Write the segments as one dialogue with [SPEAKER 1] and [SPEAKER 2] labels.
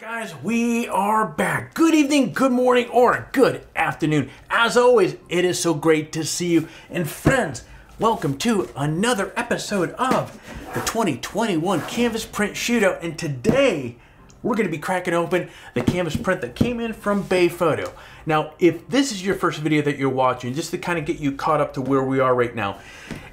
[SPEAKER 1] guys, we are back. Good evening, good morning, or good afternoon. As always, it is so great to see you. And friends, welcome to another episode of the 2021 Canvas Print Shootout. And today, we're going to be cracking open the canvas print that came in from Bay Photo. Now, if this is your first video that you're watching, just to kind of get you caught up to where we are right now,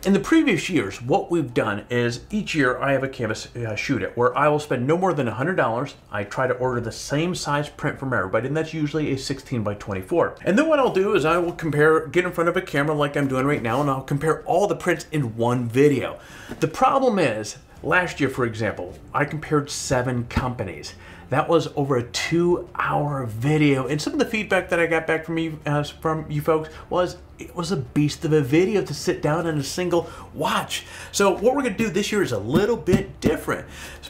[SPEAKER 1] in the previous years, what we've done is each year I have a canvas uh, shootout where I will spend no more than $100. I try to order the same size print from everybody, and that's usually a 16 by 24. And then what I'll do is I will compare, get in front of a camera like I'm doing right now, and I'll compare all the prints in one video. The problem is, last year, for example, I compared seven companies. That was over a two-hour video, and some of the feedback that I got back from you, uh, from you folks, was it was a beast of a video to sit down in a single watch. So what we're gonna do this year is a little bit different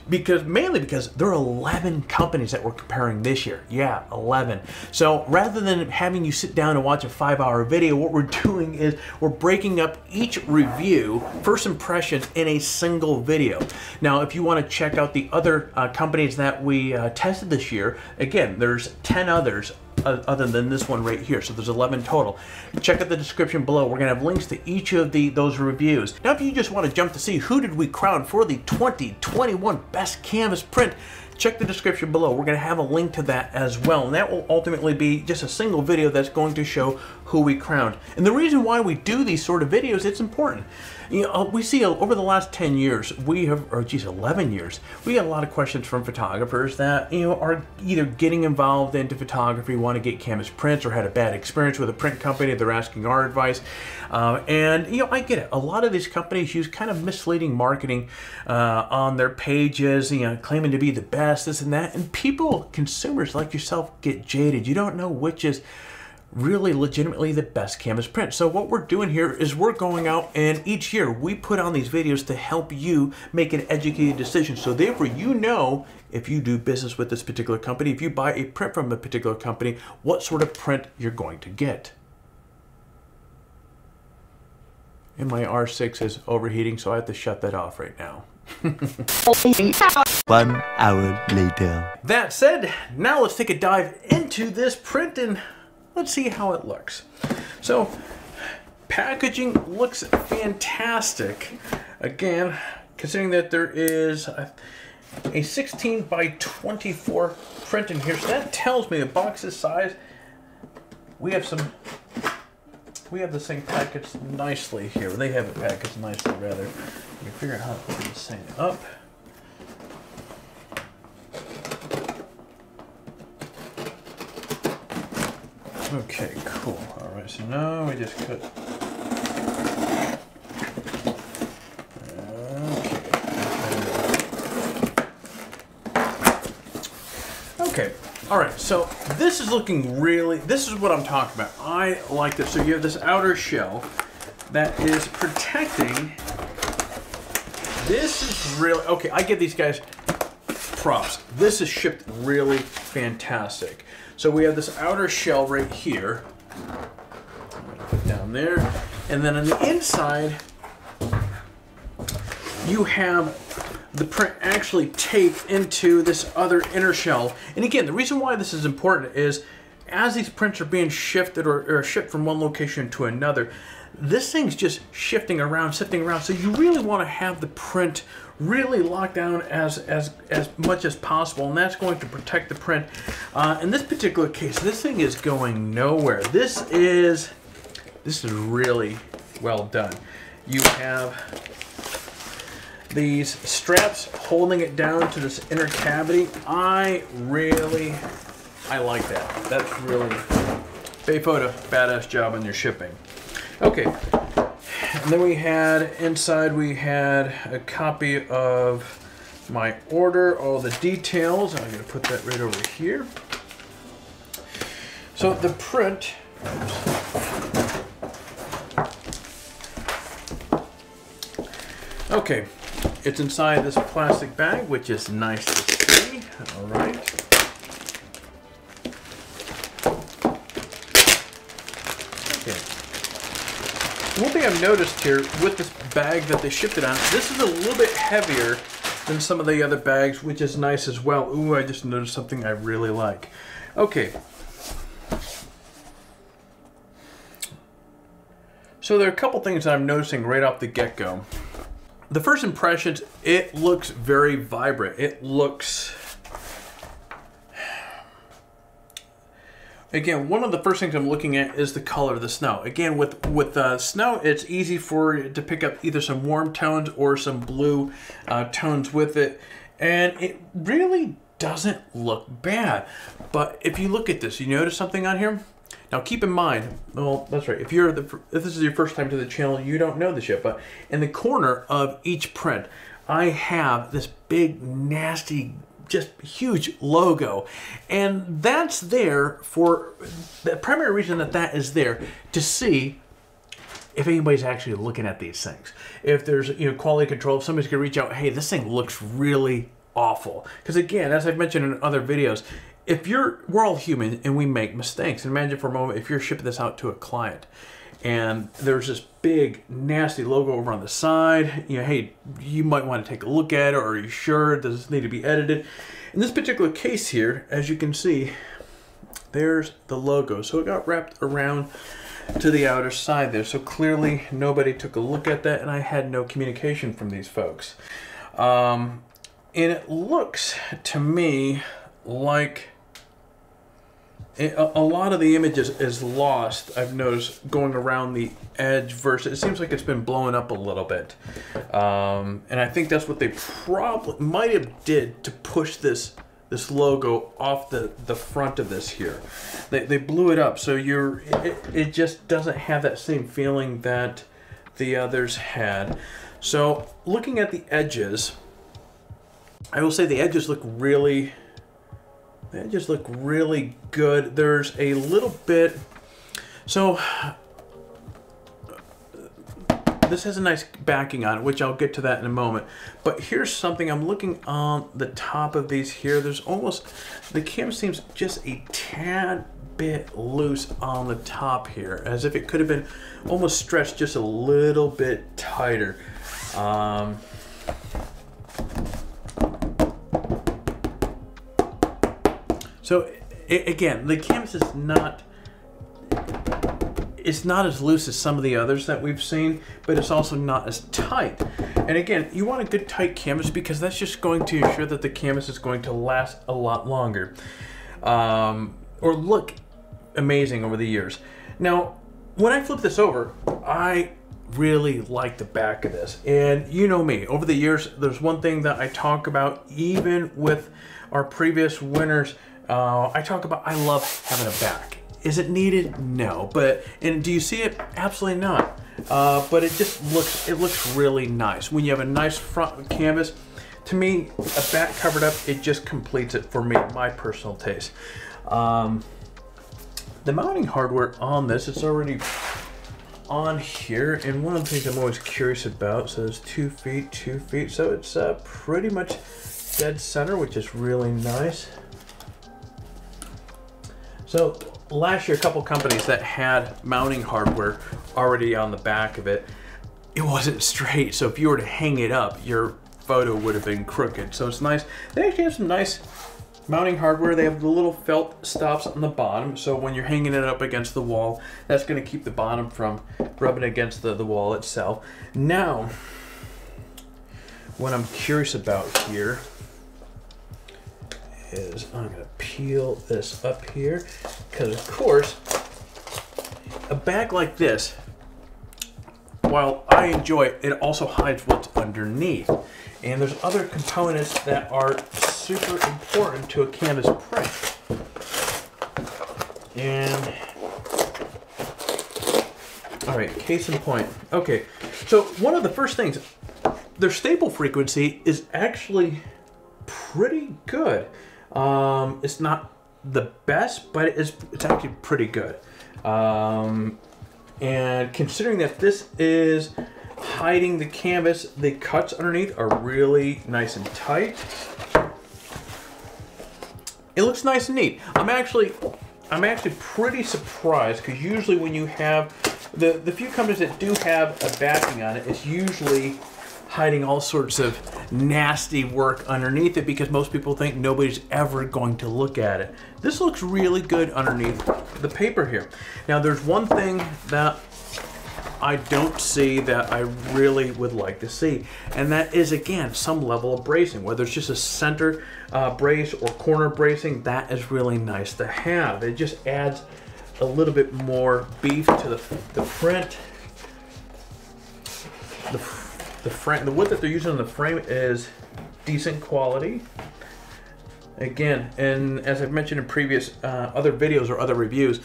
[SPEAKER 1] because mainly because there are 11 companies that we're comparing this year. Yeah, 11. So rather than having you sit down and watch a five hour video, what we're doing is we're breaking up each review, first impressions in a single video. Now, if you wanna check out the other uh, companies that we uh, Uh, tested this year, again, there's 10 others uh, other than this one right here. So there's 11 total. Check out the description below. We're going to have links to each of the those reviews. Now, if you just want to jump to see who did we crown for the 2021 Best Canvas Print, check the description below. We're going to have a link to that as well. And that will ultimately be just a single video that's going to show who we crowned. And the reason why we do these sort of videos, it's important. You know, uh, we see over the last 10 years, we have, or geez, 11 years, we get a lot of questions from photographers that, you know, are either getting involved into photography, want to get canvas prints, or had a bad experience with a print company. They're asking our advice. Uh, and, you know, I get it. A lot of these companies use kind of misleading marketing uh, on their pages, you know, claiming to be the best, this and that. And people, consumers like yourself, get jaded. You don't know which is really legitimately the best canvas print. So what we're doing here is we're going out and each year we put on these videos to help you make an educated decision. So therefore you know if you do business with this particular company, if you buy a print from a particular company, what sort of print you're going to get. And my R6 is overheating, so I have to shut that off right now.
[SPEAKER 2] One hour later.
[SPEAKER 1] That said, now let's take a dive into this print and Let's see how it looks. So packaging looks fantastic. Again, considering that there is a, a 16 by 24 print in here, so that tells me the box's size. We have some, we have this thing packaged nicely here. They have it packaged nicely, rather. You figure out how to open this thing up. Okay, cool. All right, so now we just cut. Okay. Okay. All right, so this is looking really, this is what I'm talking about. I like this. So you have this outer shell that is protecting. This is really, okay, I give these guys props. This is shipped really fantastic. So we have this outer shell right here. Down there. And then on the inside, you have the print actually taped into this other inner shell. And again, the reason why this is important is as these prints are being shifted or, or shipped from one location to another, this thing's just shifting around, shifting around. So you really want to have the print really locked down as, as, as much as possible, and that's going to protect the print. Uh, in this particular case, this thing is going nowhere. This is, this is really well done. You have these straps holding it down to this inner cavity. I really, I like that. That's really, Bay Photo, badass job on your shipping. Okay, and then we had, inside we had a copy of my order, all the details. I'm going to put that right over here. So the print, okay, it's inside this plastic bag, which is nice to see. All right. I've noticed here with this bag that they shipped it on, this is a little bit heavier than some of the other bags, which is nice as well. Ooh, I just noticed something I really like. Okay. So there are a couple things that I'm noticing right off the get-go. The first impressions, it looks very vibrant. It looks Again, one of the first things I'm looking at is the color of the snow. Again, with with uh, snow, it's easy for to pick up either some warm tones or some blue uh, tones with it, and it really doesn't look bad. But if you look at this, you notice something on here. Now, keep in mind, well, that's right. If you're the if this is your first time to the channel, you don't know this yet. But in the corner of each print, I have this big nasty just huge logo. And that's there for the primary reason that that is there to see if anybody's actually looking at these things. If there's you know quality control, if somebody's gonna reach out, hey, this thing looks really awful. Because again, as I've mentioned in other videos, if you're we're all human and we make mistakes. Imagine for a moment if you're shipping this out to a client and there's this big nasty logo over on the side. You know hey you might want to take a look at it or are you sure? Does this need to be edited? In this particular case here as you can see there's the logo. So it got wrapped around to the outer side there. So clearly nobody took a look at that and I had no communication from these folks. Um, and it looks to me like a, lot of the images is lost. I've noticed going around the edge versus it seems like it's been blown up a little bit, um, and I think that's what they probably might have did to push this this logo off the the front of this here. They they blew it up so you're it, it just doesn't have that same feeling that the others had. So looking at the edges, I will say the edges look really they just look really good. There's a little bit, so this has a nice backing on it, which I'll get to that in a moment. But here's something I'm looking on the top of these here. There's almost, the cam seems just a tad bit loose on the top here, as if it could have been almost stretched just a little bit tighter. Um, So again, the canvas is not it's not as loose as some of the others that we've seen, but it's also not as tight. And again, you want a good tight canvas because that's just going to ensure that the canvas is going to last a lot longer um, or look amazing over the years. Now, when I flip this over, I really like the back of this. And you know me, over the years, there's one thing that I talk about even with our previous winners uh, I talk about I love having a back. Is it needed? No. But and do you see it? Absolutely not. Uh, but it just looks it looks really nice when you have a nice front canvas. To me, a back covered up, it just completes it for me, my personal taste. Um, the mounting hardware on this, it's already on here. And one of the things I'm always curious about says two feet, two feet. So it's uh, pretty much dead center, which is really nice. So last year, a couple companies that had mounting hardware already on the back of it, it wasn't straight. So if you were to hang it up, your photo would have been crooked. So it's nice. They actually have some nice mounting hardware. They have the little felt stops on the bottom. So when you're hanging it up against the wall, that's going to keep the bottom from rubbing against the, the wall itself. Now, what I'm curious about here is I'm going to peel this up here because of course a bag like this while I enjoy it, it also hides what's underneath. And there's other components that are super important to a canvas print. And, all right, case in point. Okay, so one of the first things, their staple frequency is actually pretty good. Um, it's not the best, but it's, it's actually pretty good. Um, and considering that this is hiding the canvas, the cuts underneath are really nice and tight. It looks nice and neat. I'm actually, I'm actually pretty surprised because usually when you have the the few companies that do have a backing on it, it's usually hiding all sorts of nasty work underneath it because most people think nobody's ever going to look at it. This looks really good underneath the paper here. Now there's one thing that I don't see that I really would like to see. And that is, again, some level of bracing. Whether it's just a center uh, brace or corner bracing, that is really nice to have. It just adds a little bit more beef to the, the front. The, the frame, the wood that they're using in the frame is decent quality. Again, and as I've mentioned in previous uh, other videos or other reviews,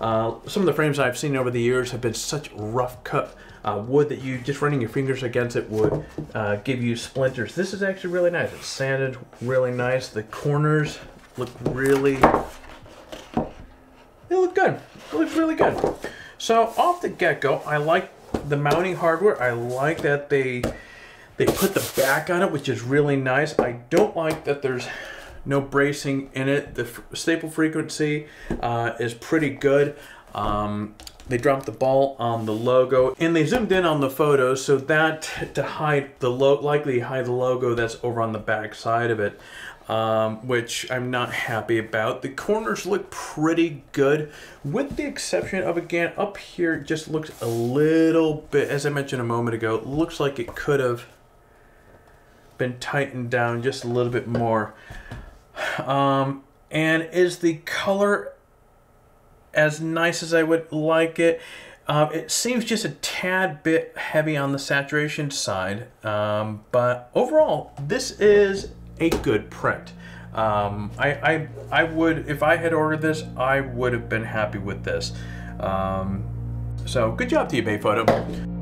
[SPEAKER 1] uh, some of the frames I've seen over the years have been such rough cut uh, wood that you just running your fingers against it would uh, give you splinters. This is actually really nice. It's sanded really nice. The corners look really, they look good. It looks really good. So off the get-go, I like the mounting hardware. I like that they they put the back on it, which is really nice. I don't like that there's no bracing in it. The staple frequency uh, is pretty good. Um, they dropped the ball on the logo and they zoomed in on the photo so that to hide the likely hide the logo that's over on the back side of it um, which I'm not happy about. The corners look pretty good with the exception of again up here just looks a little bit as I mentioned a moment ago looks like it could have been tightened down just a little bit more. Um, and is the color as nice as I would like it? Uh, it seems just a tad bit heavy on the saturation side, um, but overall, this is a good print. Um, I, I, I would, if I had ordered this, I would have been happy with this. Um, so good job to you, Bayphoto.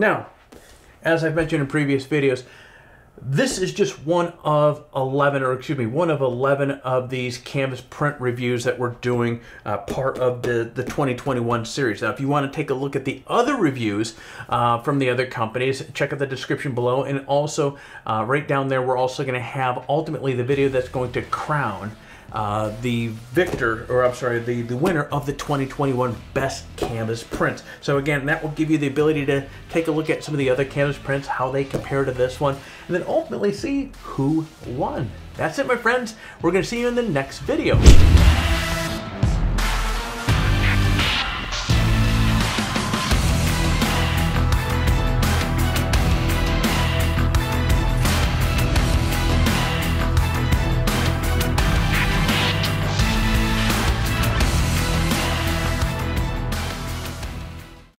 [SPEAKER 1] Now, as I've mentioned in previous videos, this is just one of 11, or excuse me, one of 11 of these canvas print reviews that we're doing uh, part of the, the 2021 series. Now, if you want to take a look at the other reviews uh, from the other companies, check out the description below. And also, uh, right down there, we're also going to have ultimately the video that's going to crown uh, the victor, or I'm sorry, the, the winner of the 2021 Best Canvas Prints. So again, that will give you the ability to take a look at some of the other canvas prints, how they compare to this one, and then ultimately see who won. That's it, my friends. We're going to see you in the next video.